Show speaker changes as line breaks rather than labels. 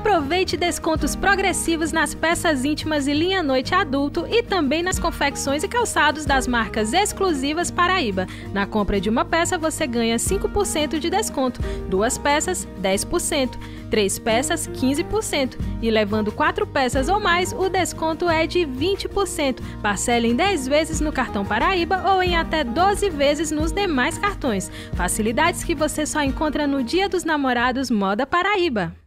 Aproveite descontos progressivos nas peças íntimas e linha noite adulto e também nas confecções e calçados das marcas exclusivas Paraíba. Na compra de uma peça você ganha 5% de desconto, duas peças 10%, três peças 15% e levando quatro peças ou mais o desconto é de 20%. Parcela em 10 vezes no cartão Paraíba ou em até 12 vezes nos demais cartões. Facilidades que você só encontra no Dia dos Namorados Moda Paraíba.